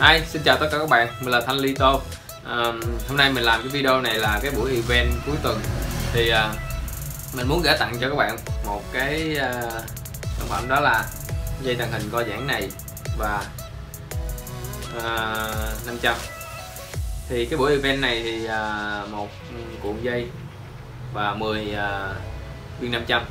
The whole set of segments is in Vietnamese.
Hi, xin chào tất cả các bạn, mình là Thanh Lito. Uh, Hôm nay mình làm cái video này là cái buổi event cuối tuần. Thì uh, mình muốn gửi tặng cho các bạn một cái uh, sản phẩm đó là dây tàng hình co giãn này và ờ, uh, 500 Thì cái buổi event này thì uh, một cuộn dây và 10 uh, viên 500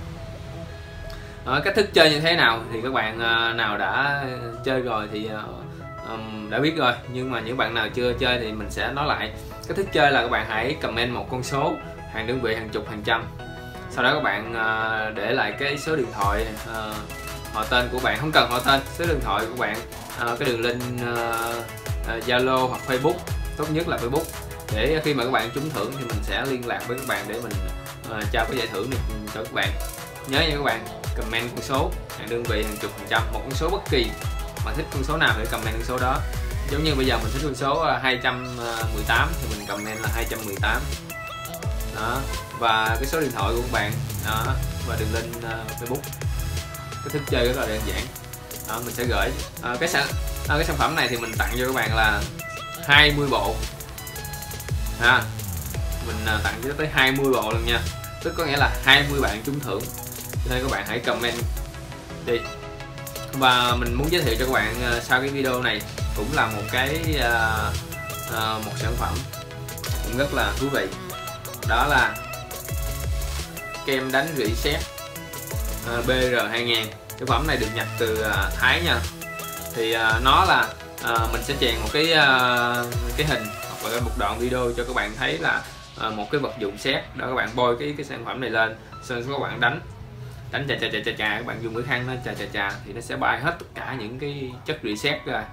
Đó, cách thức chơi như thế nào thì các bạn uh, nào đã chơi rồi thì uh, um, đã biết rồi nhưng mà những bạn nào chưa chơi thì mình sẽ nói lại. Cách thức chơi là các bạn hãy comment một con số hàng đơn vị hàng chục hàng trăm. Sau đó các bạn uh, để lại cái số điện thoại uh, họ tên của bạn. Không cần họ tên số điện thoại của bạn uh, cái đường link zalo uh, hoặc facebook. Tốt nhất là facebook. Để khi mà các bạn trúng thưởng thì mình sẽ liên lạc với các bạn để mình uh, trao cái giải thưởng này cho các bạn. Nhớ nha các bạn comment con số hàng đơn vị hàng chục hàng trăm một con số bất kỳ bạn thích con số nào thì comment con số đó. Giống như bây giờ mình thích con số à, 218 à, thì mình comment là 218 đó và cái số điện thoại của các bạn đó và đường link uh, Facebook. Cái thức chơi rất là đơn giản. Đó, mình sẽ gửi à, cái sản à, cái sản phẩm này thì mình tặng cho các bạn là 20 bộ. Ha mình uh, tặng cho tới 20 bộ luôn nha. Tức có nghĩa là 20 bạn trúng thưởng. Cho nên các bạn hãy comment đi và mình muốn giới thiệu cho các bạn ờ, sau cái video này cũng là một cái uh, uh, một sản phẩm cũng rất là thú vị. Đó là kem đánh rỉ uh, BR2000 sản phẩm này được nhập từ uh, Thái nha. Thì uh, nó là uh, mình sẽ chèn một cái uh, cái hình hoặc là một đoạn video cho các bạn thấy là uh, một cái vật dụng sét. Đó các bạn bôi cái cái sản phẩm này lên sau các bạn đánh đánh chà chà chà chà chà các bạn dùng cái khăn nó chà chà chà thì nó sẽ bay hết tất cả những cái chất reset ra.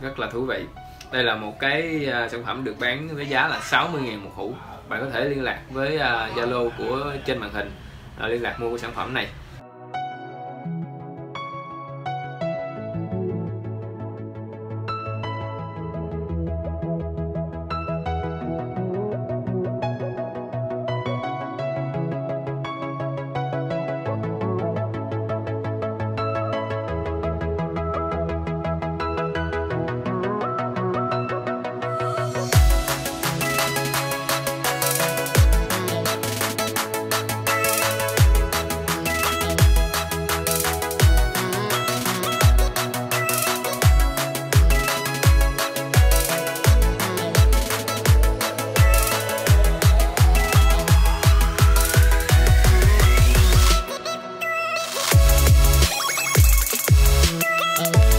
Rất là thú vị. Đây là một cái uh, sản phẩm được bán với giá là 60.000 một hũ. Bạn có thể liên lạc với à, Zalo uh, của trên màn hình uh, liên lạc mua cái sản phẩm này. Oh.